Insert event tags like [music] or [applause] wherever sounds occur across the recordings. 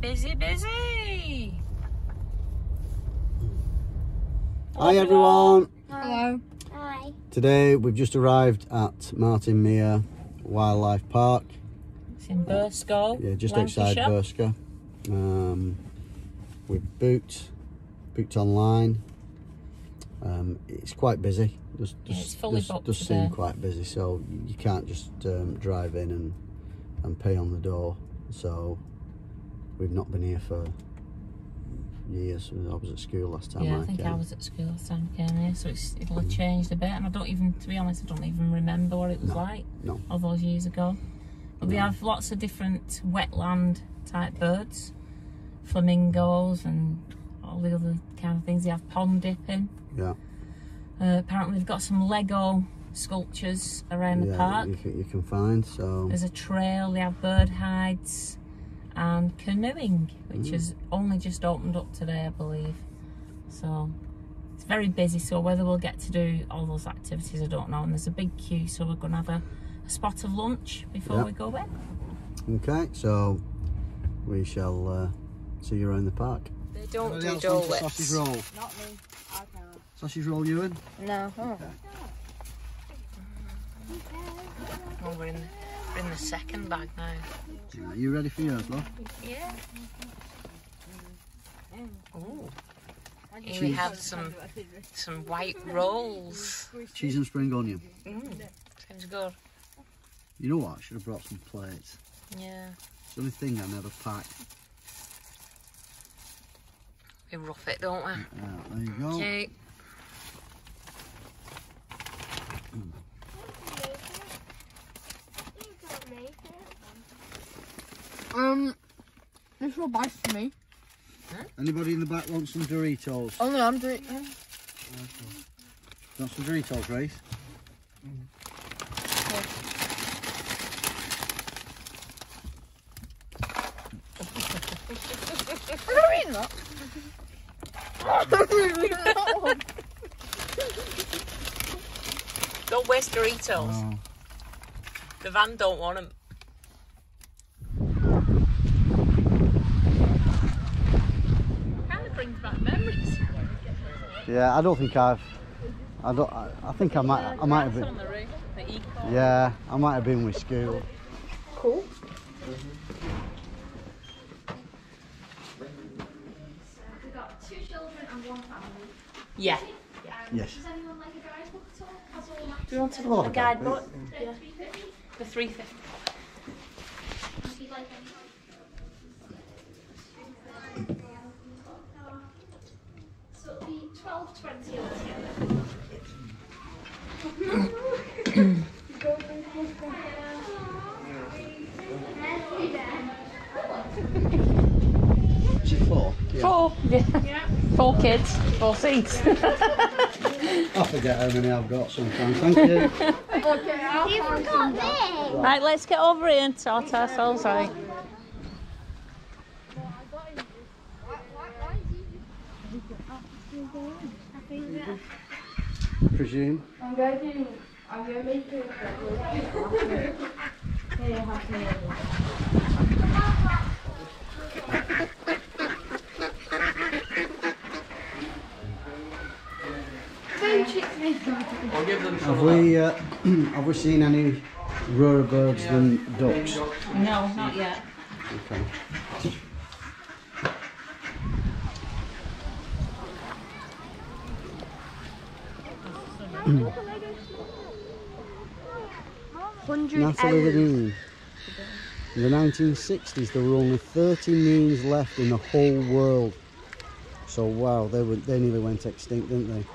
busy, busy, busy. Hi everyone. Hello. Hi. Today we've just arrived at Martin Mere Wildlife Park. It's in Burscough. Yeah, just outside Lancashire. Burska. Um, we've booked, booked online. Um, it's quite busy. Does, Yeah, does, it's fully does, booked does seem quite busy, so you can't just um, drive in and and pay on the door. So we've not been here for years. I was at school last time. Yeah, I I think came. I was at school last time I came here, so it's, it'll have changed a bit. And I don't even, to be honest, I don't even remember what it was No, like no. all those years ago. But they No. have lots of different wetland type birds, flamingos, and all the other kind of things. They have pond dipping. Yeah, Uh, apparently, they've got some Lego sculptures around the yeah. park. You can, you can find so. There's a trail, they have bird hides and canoeing, which Mm. has only just opened up today, I believe. So it's very busy, so whether we'll get to do all those activities, I don't know. And there's a big queue, so we're going to have a, a spot of lunch before Yeah. we go in. Okay, so we shall uh, see you around the park. They don't Anybody do Dole want a sausage roll. Not me. I can't. Sausage roll, Ewan. No. Oh, we're in, the, we're in the second bag now. Are you ready for yours, love? Yeah. Ooh. Here we have some some white rolls. Cheese and spring onion. Mm, sounds good. You know what? I should have brought some plates. Yeah. It's the only thing I never pack. We rough it, don't we? Yeah, there you go. Okay. Um, this will bite for me. Anybody in the back want some Doritos? Oh no, I'm doing. Want some Doritos, Race? I'm not eating that. I'm not eating that one. Don't waste Doritos. Oh. The van don't want them. Kind of brings back memories. Yeah, I don't think I've. I don't. I, I think I might. I might have been. the roof. The eco. Yeah, I might have been with school. Cool. We've got two children and one family. Yeah. Yes. Does anyone like a guidebook at all? Has all that? Do you want a, Oh, a guidebook? Yeah. 350? The 350. If 12.27. four? Yeah. Four, Four kids, four seats. I forget how many I've got sometimes, thank you. [laughs] okay, I'll you forgot me. Right, let's get over here and sort ourselves out. Presume. I'm going to. I'm going to make it. Have we? Uh, [clears throat] have we seen any rarer birds than ducks? No, not yet. Okay. Natalie the Moon. In the 1960s, there were only 30 moons left in the whole world. So wow, they were they nearly went extinct, didn't they?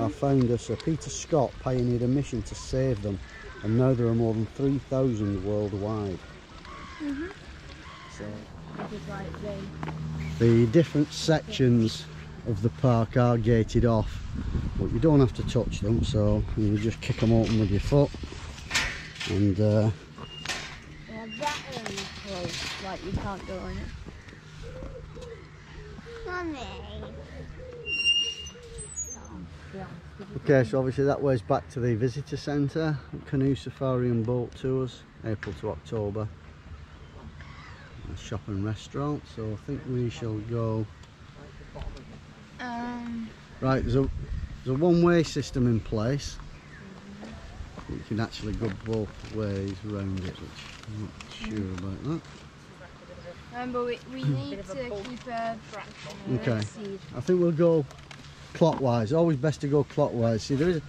Our founder, Sir Peter Scott, pioneered a mission to save them, and now there are more than 3,000 worldwide. So, the different sections of the park are gated off, but you don't have to touch them, so you just kick them open with your foot, and uh, Yeah, that area closed. Like you can't go in it. Mummy. Okay, so obviously that way's back to the visitor centre, canoe safari and boat tours, April to October. a shop and restaurant. So I think we shall go. Right, there's a there's a one-way system in place. You can actually go both ways around it, which I'm not sure about that. um, but we, we need to keep a Okay. seed. I think we'll go clockwise. Always best to go clockwise. See, there is it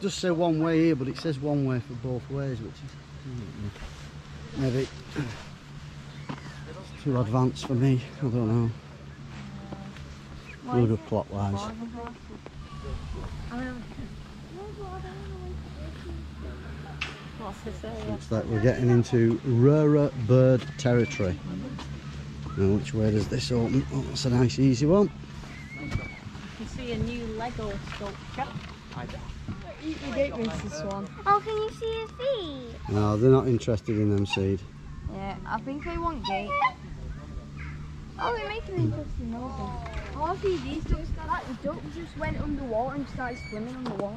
does say one way here, but it says one way for both ways, which is hmm, maybe too advanced for me. I don't know. We'll go clockwise. What's this area? Looks like we're getting into rarer bird territory. Now, which way does this open? Oh, that's a nice easy one. You can see a new Lego sculpture. You don't miss this one. Oh, can you see his feet? No, they're not interested in them seed. Yeah, I think they want gate. Oh, they make an interesting noise. Oh, see these ducks. That duck just went underwater and started swimming underwater.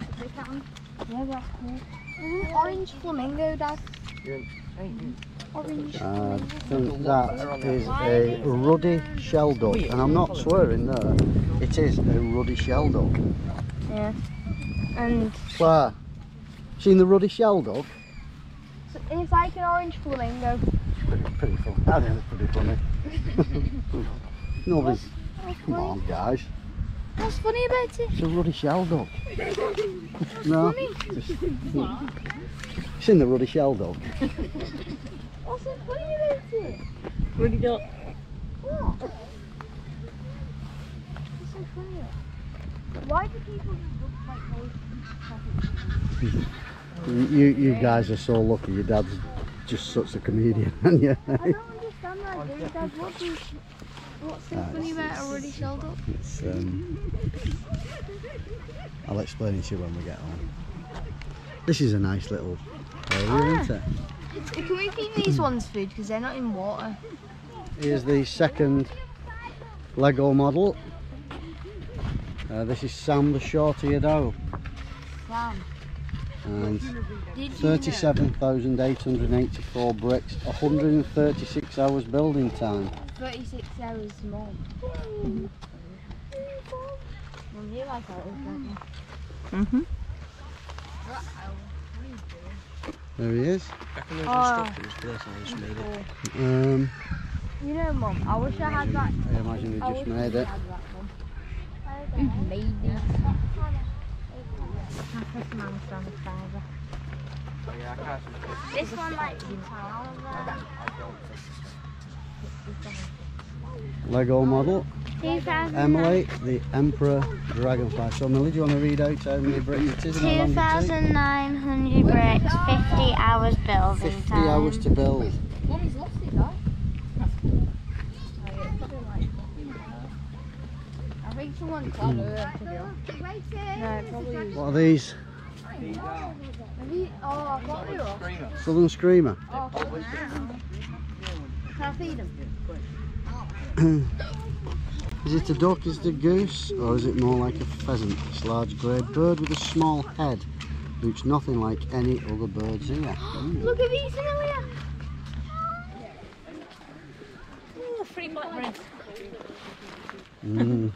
If they can. Yeah, that's cool. There's an orange flamingo, Dad. Orange Uh, I think that is a ruddy shelduck, and I'm not swearing there. It is a ruddy shelduck. Yeah. And Claire, seen the ruddy shelduck? so it's like an orange flamingo. it's Pretty funny. I think it's pretty funny. [laughs] [laughs] Nobody's. What's Come on, guys. What's funny about it? It's a ruddy shelduck. No. Just, it's in the ruddy shelduck. What's so funny about it? Really don't. What? What's so funny? Why do people just look like those? You, you guys are so lucky. Your dad's just such a comedian, aren't you? I don't understand that, dude. Dad, what do what's so Ah, funny about a ruddy shelduck? It's, um, I'll explain it to you when we get home. This is a nice little area, isn't it? Can we feed these ones food because they're not in water? Here's the second Lego model. Uh, this is Sam the Short-Eared Owl. Sam, And did 37,884 bricks, 136 hours building time. 36 hours more. Well, you like owls, don't you? Mm-hmm. There he is. Oh, Um, you know, Mum, I wish I had that. I imagine he I just wish made I it. had that, Mum. Who made these? This one like Lego model. Emily, the Emperor Dragonfly. So, Millie, do you want to read out how many bricks it is? in a landing tape? 2,900 bricks, 50 hours building 50 time. hours to build. Mummy's lost it, though. I think someone called her. To be honest. No. What are these? Oh, I thought they. Southern Screamer. Oh, Can I feed them? Is it a duck, is it a goose, or is it more like a pheasant? This large grey bird with a small head. Looks nothing like any other birds here. [gasps] Look at these, Amelia. Ooh, free blackberries. Mm.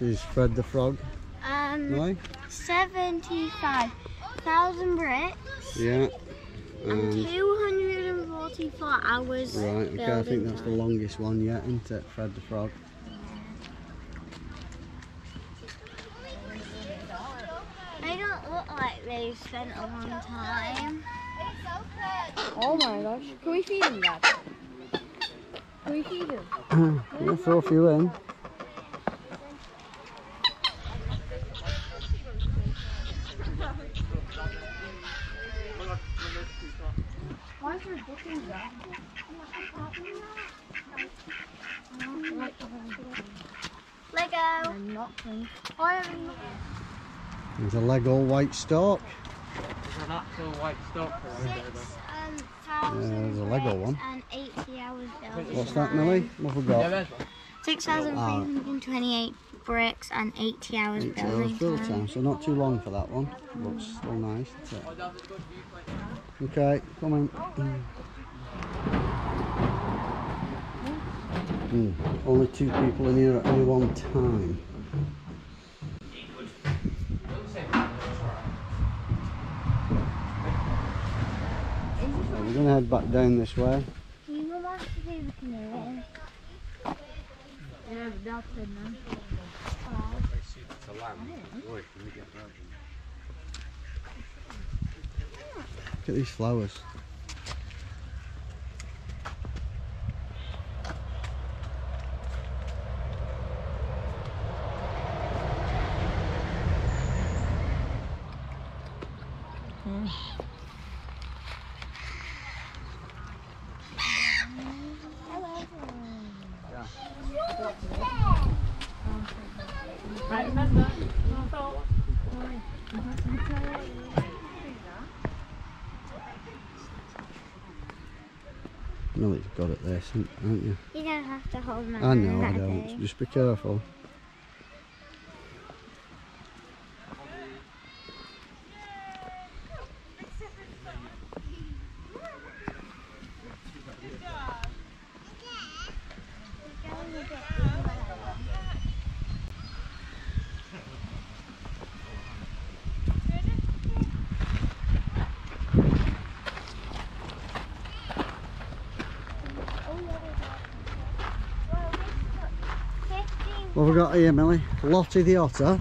This is Fred the Frog. Um, Right? 75,000 bricks Yeah. and And 244 hours right, okay, I think that's the longest one yet, isn't it? Fred the Frog. They don't look like they've spent a long time. Oh my gosh. Can we feed them, Dad? Can we feed them? [coughs] We'll throw a few in. Why is there a book in there? Lego. I'm not playing. I haven't. There's a Lego white stork. There's an actual white stock right there, though. Six 6,000 um, there's a Lego one. and 80 What's that, time. Millie? What have we got? 6,328 bricks and 80 hours Eight hours building build time. time, so not too long for that one. But still nice. Okay, come on. Hmm, Only two people in here at any one time. So we're going to head back down this way. Do you want to do the canoeing? Yeah, but now. Look at these flowers. No, you've got it there, haven't you? You don't have to hold my I know, I don't. do. Just be careful. What have we got here, Millie? Lottie the Otter.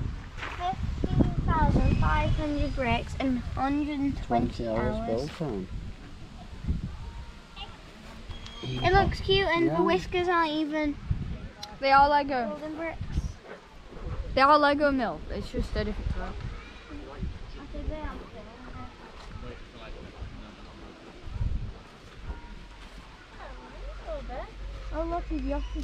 15,500 bricks and 120 hours. build time. It looks cute and Yeah. the whiskers aren't even They are Lego. golden bricks. They are Lego milk. It's just a different color. Oh look, he's yucky.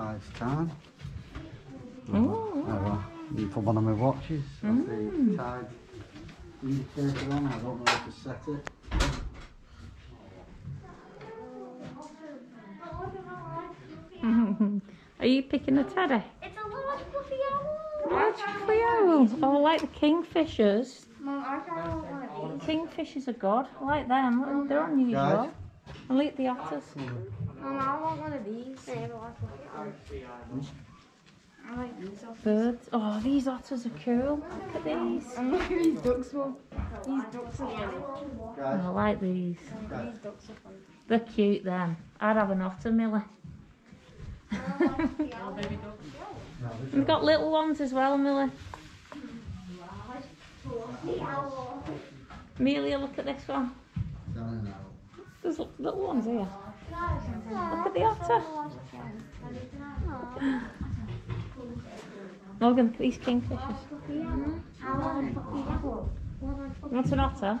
Tide's time. Oh. well, you put one of my watches. That's the mm. tide indicator on. I don't know how to set it. Mm-hmm. Are you picking a teddy? It's a large fluffy owl. Large fluos. Oh, I like the kingfishers. Mum, I kind of want one of these. Kingfishers are good. I like them. They're mm-hmm. unusual. Guys? I like the otters. Hmm. Mum, I want one of these. I have a large fluffy. I like these. off- Birds. Oh, these otters are cool. Look at these. And look at these ducks, Mum. These ducks are funny. Guys, I like these. These ducks are funny. They're cute then. I'd have an otter, Millie. [laughs] We've got little ones as well, Millie. Amelia, look at this one. There's little ones here. Look at the otter. Morgan, these kingfishers. Want an otter?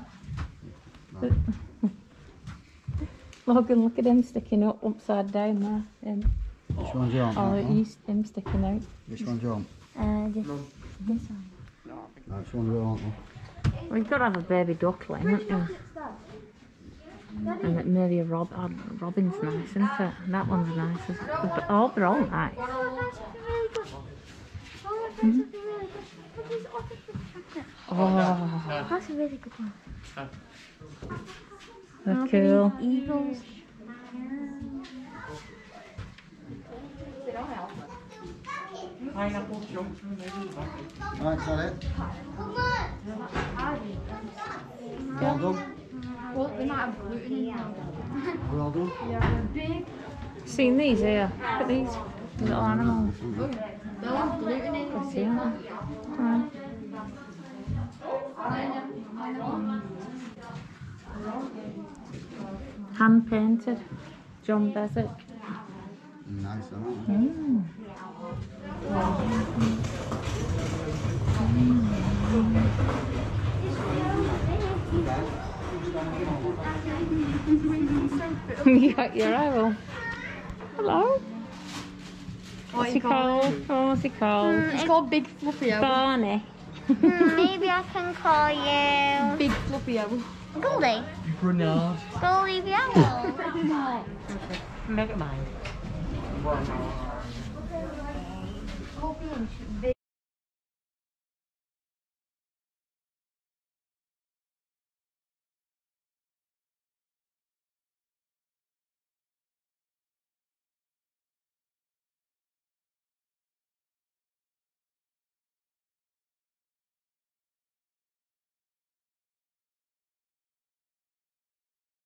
[laughs] Morgan, look at him sticking up upside down there. Him. Which one do you want? Oh, that him sticking out. Which one do you want? Uh, this, this one. No, Which one do you want? Well, you've got to have a baby duckling, haven't you? And it- maybe a rob. Oh, Robin's nice, isn't it? And that one's nice. as- but- Oh, they're all nice. Oh, that's really good one. Oh, That's a really good one. They're cool. Eagles. Right, is that it? All done? Well, they might have gluten in them. We're all done? Yeah, they're big. Seen these here? Look at these little animals. They'll have gluten in them. See them? Mm. Hand painted. John Beswick. Nice, isn't it? Mm. [laughs] you got your owl. Hello. What's he called? Oh, what's he called? It's called Big Fluffy Owl. Barney. Hmm, [laughs] maybe I can call you Big Fluffy Owl. Goldie. Grenade. Goldie the owl. Make it mine.